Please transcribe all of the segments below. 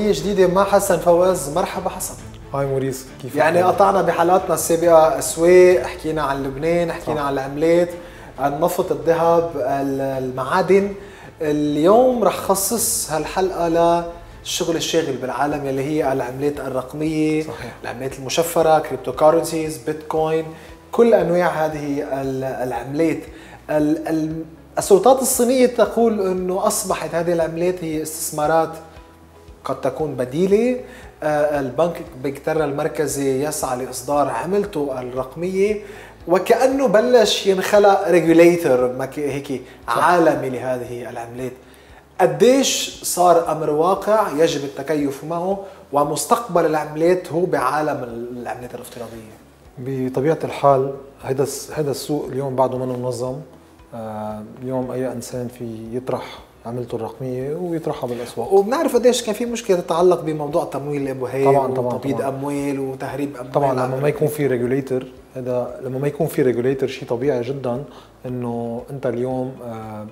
جديدة مع حسن فواز مرحبا حسن. hi موريس كيف يعني قطعنا بحلقاتنا السابقة أسواق حكينا عن لبنان حكينا صح. عن العملات النفط الذهب المعادن. اليوم رح خصص هالحلقة للشغل الشاغل بالعالم اللي هي العملات الرقمية صحيح. العملات المشفرة cryptocurrencies Bitcoin كل أنواع هذه العملات السلطات الصينية تقول أنه أصبحت هذه العملات هي استثمارات قد تكون بديلة آه، البنك بنكترا المركزي يسعى لإصدار عملته الرقمية وكأنه بلش ينخلق ريجوليتر هيك عالمي لهذه العملات قديش صار أمر واقع يجب التكيف معه ومستقبل العملات هو بعالم العملات الافتراضية؟ بطبيعة الحال هذا هذا السوق اليوم بعده منه منظم. آه، اليوم أي إنسان في يطرح عملته الرقمية ويطرحها بالأسواق. وبنعرف قديش كان في مشكلة تتعلق بموضوع تمويل الإرهاب طبعا طبعا وتبييض أموال وتهريب أموال. طبعا لما ما يكون في regulator هذا لما ما يكون في regulator شيء طبيعي جدا إنه أنت اليوم آه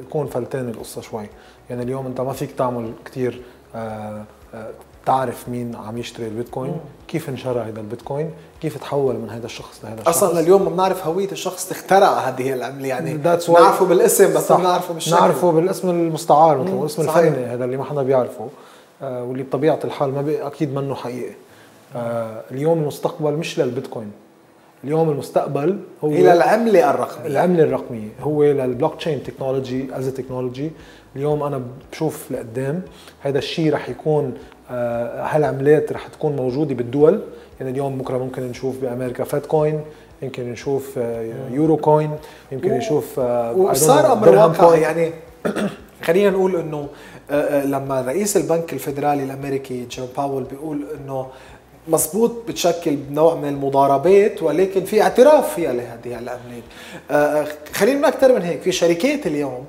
يكون فلتان القصة شوي. يعني اليوم أنت ما فيك تعمل كثير آه آه تعرف مين عم يشتري البيتكوين مم. كيف انشرى هذا البيتكوين كيف تحول من هذا الشخص لهذا الشخص. أصلا اليوم ما بنعرف هوية الشخص اللي اخترع هذه العملة يعني نعرفه بالاسم بس ما بنعرفه بالشكل. نعرفه بالاسم المستعار مثل الاسم الفني هذا اللي ما حدا بيعرفه آه واللي بطبيعة الحال ما بي أكيد منه حقيقي آه اليوم المستقبل مش للبيتكوين. اليوم المستقبل هو إلى العملة الرقمية. العملة الرقمية. هو لل blockchain technology as technology اليوم أنا بشوف لقدام هذا الشيء رح يكون هالعملات رح تكون موجودة بالدول؟ يعني اليوم بكرة ممكن نشوف بأمريكا فد coin يمكن نشوف آه، يورو كوين يمكن نشوف آه، وصار أمر واقع يعني خلينا نقول إنه لما رئيس البنك الفيدرالي الأمريكي جيرم باول بيقول إنه مزبوط بتشكل نوع من المضاربات ولكن في اعتراف فيها لهذه العملات خلينا أكثر من هيك في شركات اليوم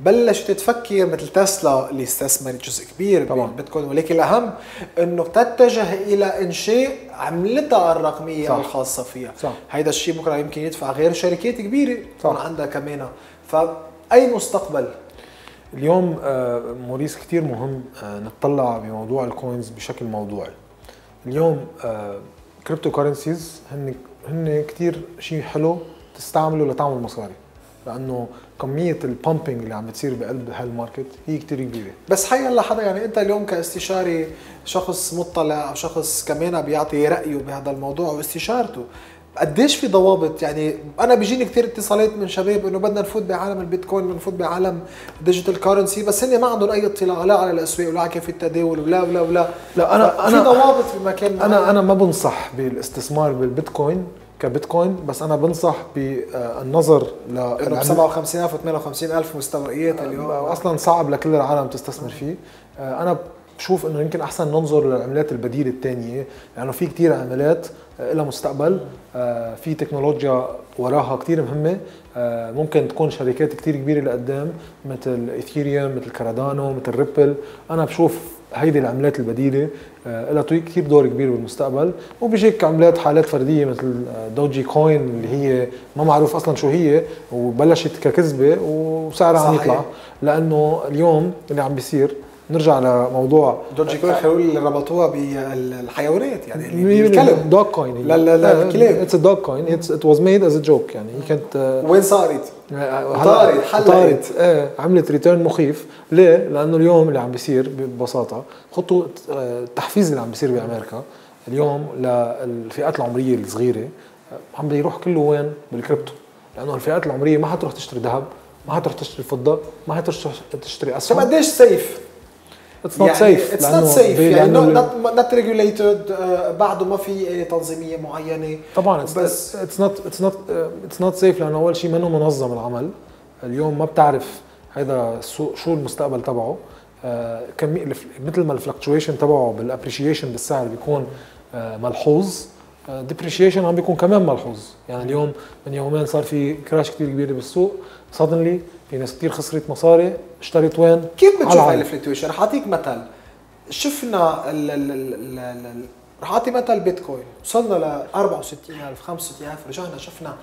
بلشت تفكر مثل تسلا اللي استثمرت جزء كبير طبعا. بالبيتكوين ولكن الأهم إنه تتجه إلى انشاء عملتها الرقمية صح. الخاصة فيها. صح. هيدا الشيء بكره يمكن يدفع غير شركات كبيرة طبعا عندها كمان فأي مستقبل؟ اليوم آه، موريس كثير مهم آه، نتطلع بموضوع ال coins بشكل موضوعي. اليوم cryptocurrencies هن هن كثير شيء حلو تستعمله لتعمل مصاري لأنه كمية ال pumping اللي عم بتصير بقلب هال market هي كثير كبيرة. بس حيالله حدا يعني أنت اليوم كاستشاري شخص مطلع أو شخص كمان بيعطي رأيه بهذا الموضوع واستشارته قديش في ضوابط؟ يعني أنا بيجيني كثير اتصالات من شباب إنه بدنا نفوت بعالم البيتكوين بدنا نفوت بعالم digital currency بس هن ما عندهم أي اطلاع لا على الأسواق ولا على كيف التداول ولا ولا ولا. لا أنا أنا في ضوابط بمكان أنا أنا ما بنصح بالإستثمار بالبيتكوين كبيتكوين بس أنا بنصح بالنظر ل انه ب 57000 و 58000 مستويات اليوم أصلا صعب لكل العالم تستثمر فيه. آه، أنا بشوف إنه يمكن أحسن ننظر للعملات البديلة الثانية لأنه في كثير عملات آه، لها مستقبل. آه، في تكنولوجيا وراها كثير مهمة. ممكن تكون شركات كثير كبيرة لقدام مثل إيثيريوم مثل كاردانو مثل ريبل. أنا بشوف هيدي العملات البديلة آه، لها كثير دور كبير بالمستقبل. وبيجيك عملات حالات فردية مثل دوجي كوين اللي هي ما معروف أصلا شو هي وبلشت ككذبة وسعرها عم يطلع. لأنه اليوم اللي عم بيصير نرجع لموضوع دوجي كوين خلوا اللي ربطوها بالحيوانات يعني الكلب Dogecoin لا لا لا الكلاب it's a Dogecoin it was made as joke يعني هي كانت وين صارت؟ طارت حلقت. إيه عملت return مخيف. ليه؟ لأنه اليوم اللي عم بيصير ببساطة خطة التحفيز اللي عم بيصير بأمريكا. اليوم للفئات العمرية الصغيرة. عم بيروح كله وين؟ بالكريبتو. لأنه الفئات العمرية ما حتروح تشتري ذهب ما حتروح تشتري فضة ما حتروح تشتري أسهم. طب قديش safe؟ it's not safe it's not safe يعني not regulated بعده ما في تنظيمية معينة. طبعا بس it's not it's not it's not safe لأنه أول شيء منو منظم العمل. اليوم ما بتعرف هذا شو المستقبل تبعه. آه كمية مثل ما ال fluctuation تبعه بال appreciation بالسعر بيكون آه ملحوظ. depreciation عم بيكون كمان ملحوظ. يعني اليوم من يومين صار في crash كثير كبيره بالسوق. suddenly في ناس كثير خسرت مصاري اشترت وين؟ كيف بتشوف هاي ال fluctuation رح أعطيك مثل. شفنا ال ال ال ال رح أعطي مثل بيتكوين. وصلنا ل 64000 65000 رجعنا شفنا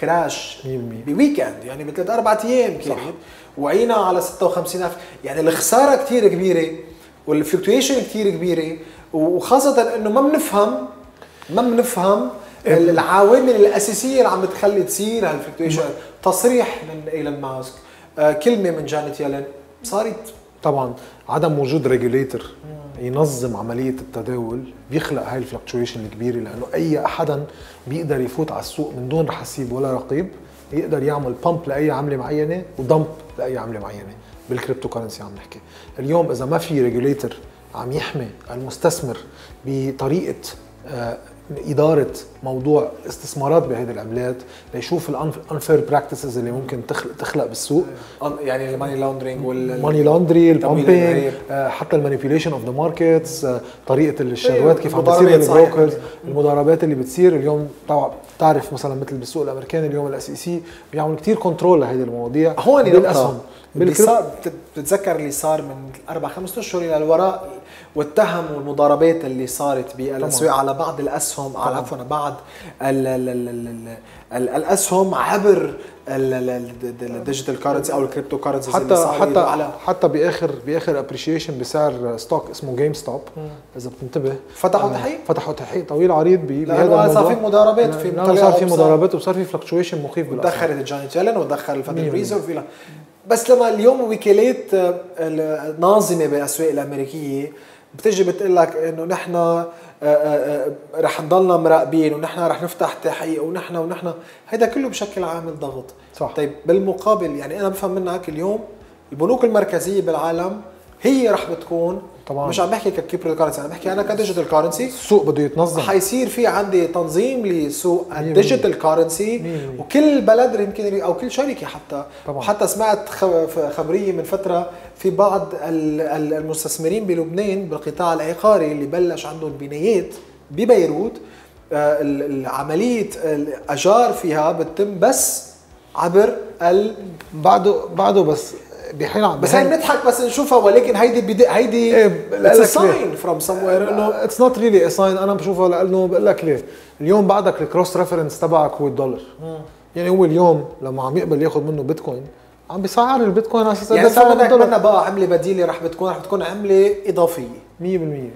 crash بو weekend يعني بثلاث أربع أيام كانت وعينا على 56000 يعني الخسارة كثير كبيرة وال fluctuation كثير كبيرة وخاصة إنه ما بنفهم ما بنفهم العوامل الأساسية اللي عم بتخلي تصير هال fluctuation تصريح من إيلون ماسك. آه، كلمة من جانيت يالن صارت طبعا عدم وجود regulator ينظم عملية التداول بيخلق هاي ال fluctuation الكبيرة لأنه أي حدا بيقدر يفوت على السوق من دون حسيب ولا رقيب يقدر يعمل pump لأي عملة معينة و dump لأي عملة معينة بال cryptocurrency عم نحكي. اليوم إذا ما في regulator عم يحمي المستثمر بطريقة آه، إدارة موضوع الاستثمارات بهذه العملات ليشوف ال unfair practices اللي ممكن تخلق بالسوق. يعني ال money laundering وال money laundry ال pumping حتى ال manipulation of the markets طريقة الشروات كيف عم بتصير ال brokers المضاربات اللي بتصير اليوم. طبعا بتعرف مثلا مثل بالسوق الأمريكاني اليوم ال SEC بيعمل كثير control لهيدي المواضيع. هون بالاسهم اللي صار بتتذكر اللي صار من أربع خمس أشهر إلى الوراء واتهموا المضاربات اللي صارت بالاسواق على بعض الأسهم على عفوا بعض ال ال ال ال ال الأسهم عبر ال digital currency أو ال cryptocurrency حتى حتى على حتى باخر بآخر appreciation بسعر stock اسمه GameStop إذا بتنتبه. فتحوا آه، تحقيق؟ فتحوا تحقيق طويل عريض بهذا الموضوع صار في مضاربات في صار في مضاربات وصار في fluctuation مخيف بالاسعار دخلت جانيت يالن ودخل ال Federal Reserve بس لما اليوم وكالات آه، ناظمة بالاسواق الأمريكية بتجي بتقول لك إنه نحن آه، آه، رح نضلنا مراقبين ونحن رح نفتح تحقيق ونحن ونحن. هذا كله بشكل عامل ضغط صح. طيب بالمقابل يعني أنا بفهم منك اليوم البنوك المركزية بالعالم هي رح بتكون طبعا. مش عم بحكي ك cryptocurrency أنا بحكي أنا ك digital currency السوق بده يتنظم. حيصير في عندي تنظيم لسوق ال digital currency وكل بلد يمكن أو كل شركة حتى. طبعا. حتى سمعت خبرية من فترة في بعض المستثمرين بلبنان بالقطاع العقاري اللي بلش عندهم بنايات ببيروت. آه، عمليه الأجار فيها بتتم بس عبر ال بعده بعده بس. بحين بس هي بنضحك بس نشوفها ولكن هيدي بدي هيدي it's a sign from somewhere إنه it's not really a sign أنا بشوفها لأنه بقول لك ليه؟ اليوم بعدك ال cross reference تبعك هو الدولار. يعني هو اليوم لما عم يقبل ياخذ منه بيتكوين عم بيسعر البيتكوين على أساس يعني سعر بدك بقى عملة بديلة رح بتكون رح بتكون عملة إضافية. 100%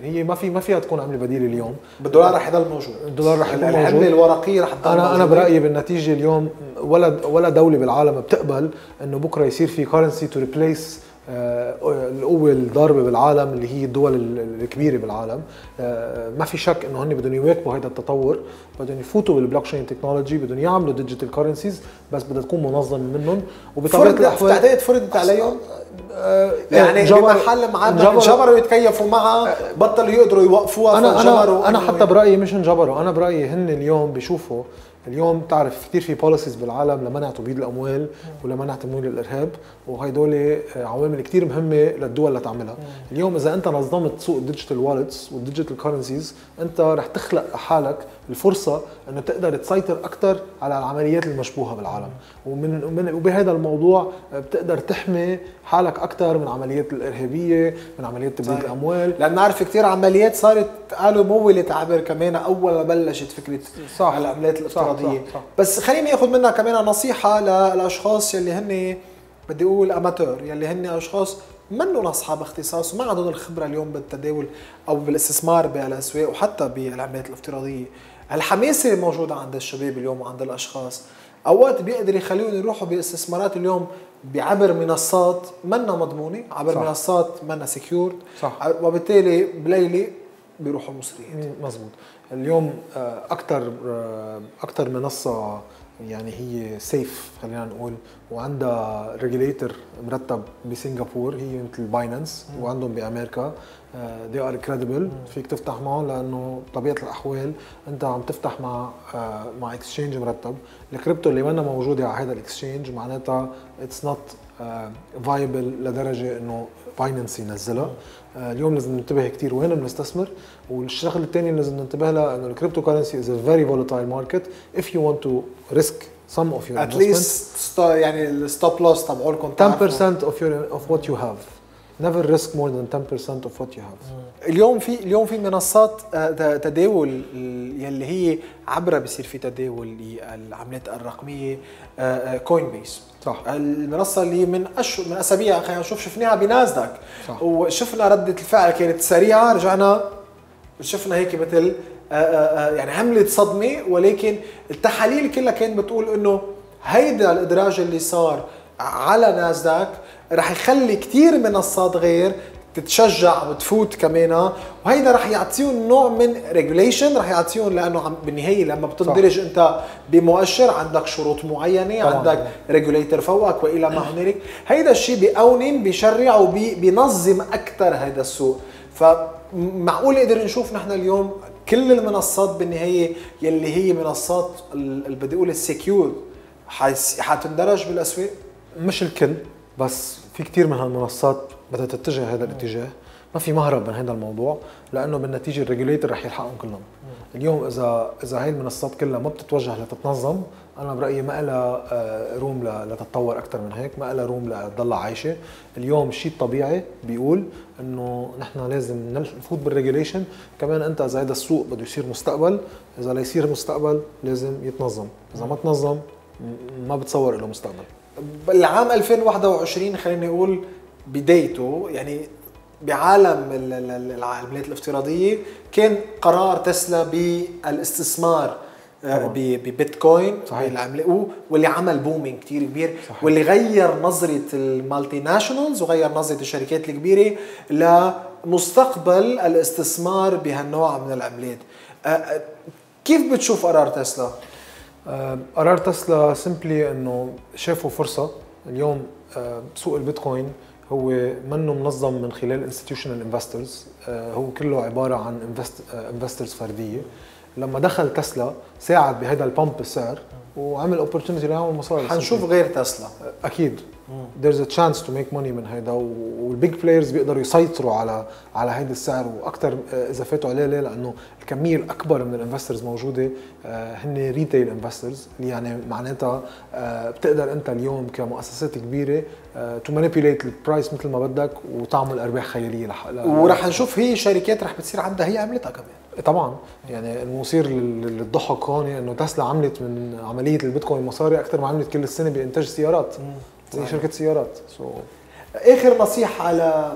هي ما في ما فيها تكون عملة بديلة اليوم. بالدولار رح يضل موجود. الدولار رح يضل موجود. العمله الورقية رح تضل أنا أنا برأيي بالنتيجة اليوم ولا ولا دولة بالعالم بتقبل إنه بكرة يصير في currency to replace القوة الضاربة بالعالم اللي هي الدول الكبيرة بالعالم. آه، ما في شك إنه هن بدهم يواكبوا هذا التطور. بدهم يفوتوا بال blockchain technology بدهم يعملوا digital currencies بس بدها تكون منظمة منهم. وبطبيعة الاحوال تعتقد فرضت عليهم؟ آه، يعني بمحل معاه انجبروا يتكيفوا معها بطلوا يقدروا يوقفوها أنا أنا أنا حتى برأيي مش انجبروا أنا برأيي هن اليوم بيشوفوا اليوم بتعرف كثير في policies بالعالم لمنع تبييض الأموال ولمنع تمويل الإرهاب وهدول آه، عوامل كثير مهمة للدول اللي تعملها اليوم إذا أنت نظمت سوق ال digital wallets وال digital currencies أنت رح تخلق لحالك الفرصة انه تقدر تسيطر أكثر على العمليات المشبوهة بالعالم. ومن وبهذا الموضوع آه، بتقدر تحمي حالك أكثر من عمليات الإرهابية من عمليات تبييض الأموال. لأن نعرف كثير عمليات صارت قالوا مولت عبر كمان أول ما بلشت فكرة صح. العمليات الافتراضية. صح صح. صح. بس خليني آخذ منها كمان نصيحة للاشخاص يلي هن بدي أقول اماتور يلي هن أشخاص منهم اصحاب اختصاص وما عندهم الخبرة اليوم بالتداول أو بالاستثمار بالأسواق وحتى بالعمليات الافتراضية. الحماسه الموجوده عند الشباب اليوم وعند الأشخاص أوقات بيقدر يخليهم يروحوا باستثمارات اليوم بعبر منصات منا مضمونة عبر صح. منصات منا سكيورد صح. وبالتالي بليلة بيروحوا مصريين مزبوط اليوم أكثر آه، أكثر آه، منصة يعني هي سيف خلينا نقول. وعندها regulator مرتب بسنغافور هي مثل باينانس وعندهم بأمريكا. They are credible فيك تفتح معهم لأنه طبيعة الأحوال أنت عم تفتح مع uh, مع exchange مرتب. الكريبتو اللي منا موجوده على هذا ال exchange معناتها it's not viable لدرجة إنه باينانس ينزلها. اليوم لازم ننتبه كثير وين بنستثمر والشغله الثانية اللي لازم ننتبه لها إنه ال cryptocurrency is a very volatile market If you want to risk some of your at least يعني ال stop loss تبعولكم 10% of your of what you have. Never risk more than 10% of what you have اليوم في اليوم في منصات آه، تداول يلي هي عبرها بصير في تداول للعملات الرقمية كوين بيس صح. المنصة اللي من أشهر من أسابيع خلينا نشوف شفناها بنازداك صح. وشفنا ردة الفعل كانت سريعة رجعنا شفنا هيك مثل آه، آه، آه، يعني عملت صدمة ولكن التحاليل كلها كانت بتقول إنه هيدا الإدراج اللي صار على نازداك رح يخلي كتير منصات غير تتشجع وتفوت كمان وهيدا رح يعطيهم نوع من regulation رح يعطيهم لأنه بالنهاية لما بتندرج أنت بمؤشر عندك شروط معينة طبعاً. عندك regulator فوقك وإلى ما هنالك. هيدا الشيء بيقونن بيشرع وبينظم أكثر هذا السوق. فمعقول نقدر نشوف نحن اليوم كل المنصات بالنهاية يلي هي منصات ال- اللي بدي أقول ال secure حتندرج بالأسواق؟ مش الكل بس في كثير من هالمنصات بدها تتجه هذا الاتجاه. ما في مهرب من هذا الموضوع لأنه بالنتيجة ال regulator رح يلحقهم كلهم. اليوم إذا إذا هاي المنصات كلها ما بتتوجه لتتنظم أنا برأيي ما لها آه، room لتتطور أكثر من هيك ما لها room لتضلها عايشة. اليوم الشيء الطبيعي بيقول إنه نحن لازم نفوت بالريجوليشن كمان أنت إذا هذا السوق بده يصير مستقبل إذا ليصير مستقبل لازم يتنظم. إذا ما تنظم ما بتصور له مستقبل. بالعام 2021 خلينا نقول بدايته يعني بعالم ال- ال- ال- العمليات الافتراضية كان قرار تسلا بالاستثمار آه، ببيتكوين صحيح. واللي عمل booming كتير كبير صحيح. واللي غير نظرة ال multinationals وغير نظرة الشركات الكبيرة لمستقبل الاستثمار بهالنوع من العملات آه، آه، كيف بتشوف قرار تسلا؟ آه، قرار تسلا simply إنه شافوا فرصة. اليوم آه، سوق البيتكوين هو منه منظم من خلال institutional investors هو كله عبارة عن investors فردية. لما دخل تسلا ساعد بهذا ال pump بالسعر وعمل opportunity ليعمل مصاري. حنشوف غير تسلا. أكيد. There's a chance to make money من هيدا وال big players بيقدروا يسيطروا على على هيدا السعر. وأكثر إذا فاتوا عليه ليه؟ لأنه الكمية الأكبر من ال investors موجودة آه، هن retail investors اللي يعني معناتها آه، بتقدر أنت اليوم كمؤسسات كبيرة to manipulate ال price مثل ما بدك وتعمل أرباح خيالية لح... ورح نشوف هي شركات رح بتصير عندها هي عملتها كمان. طبعا. يعني المثير لل- للضحك هون إنه تسلا عملت من عملية البيتكوين مصاري أكثر ما عملت كل السنة بإنتاج سيارات. صحيح. شركة سيارات. سو اخر نصيحة على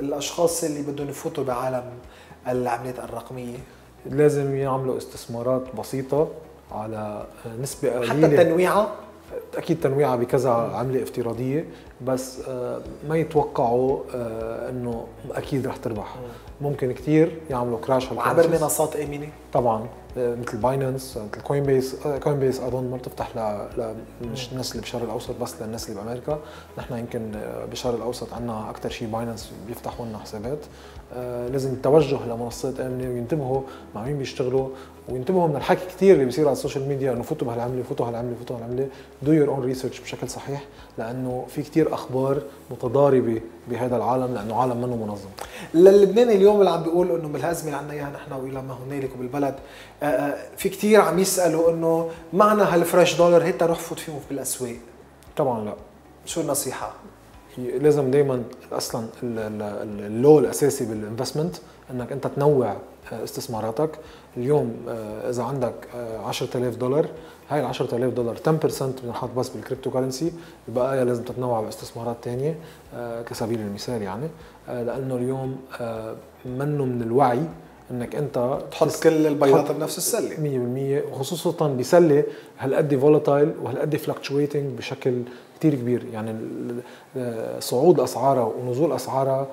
الأشخاص اللي بدهم يفوتوا بعالم العملات الرقمية؟ لازم يعملوا استثمارات بسيطة على نسبة حتى قليلة. التنويعه أكيد تنويعها بكذا عملة افتراضية. بس آه، ما يتوقعوا آه، إنه أكيد رح تربح. ممكن كتير يعملوا crash وعبر هال concept. منصات آمنة؟ طبعا آه، مثل باينانس مثل كوين بيس كوين بيس أظن ما بتفتح ل... مش الناس اللي بالشرق الأوسط بس للناس اللي بأمريكا. نحن يمكن بالشرق الأوسط عندنا أكثر شيء باينانس بيفتحوا لنا حسابات. لازم التوجه لمنصات آمنة وينتبهوا مع مين بيشتغلوا. وينتبهوا من الحكي كثير اللي بيصير على ال social media إنه فوتوا بهالعملة فوتوا هالعملة فوتوا هالعملة. do your own research بشكل صحيح لأنه في كثير أخبار متضاربة بهذا العالم لأنه عالم منه منظم. للبناني اليوم اللي عم بيقول إنه بالازمه اللي عندنا إياها نحن وإلى ما هنالك وبالبلد آه، آه، في كتير عم يسألوا إنه معنا هال fresh dollar هيك روح فوت فيهم بالأسواق؟ طبعا لا. شو النصيحة؟ لازم دائما أصلا ال- ال- ال- ال law الأساسي بال investment إنك أنت تنوع آه، استثماراتك. اليوم آه، إذا عندك آه، 10000 دولار هاي ال 10000 دولار 10% بنحط بس بال cryptocurrency البقايا لازم تتنوع باستثمارات ثانية كسبيل المثال يعني. آه، لأنه اليوم آه، منه من الوعي إنك أنت تحط تس- كل البيضات بنفس السلة. 100% وخصوصا بسلة هالقد volatile وهالقد fluctuating بشكل كتير كبير. يعني صعود أسعارها ونزول أسعارها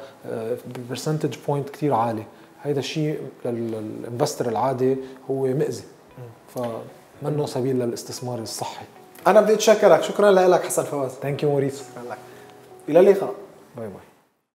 ب percentage point كتير عالي. هيدا الشيء لل investor العادي هو مأذي. فمنه سبيل للاستثمار الصحي. أنا بدي أتشكرك. شكرا لك حسن فواز. Thank you موريس شكرا لك. إلى اللقاء. Bye bye.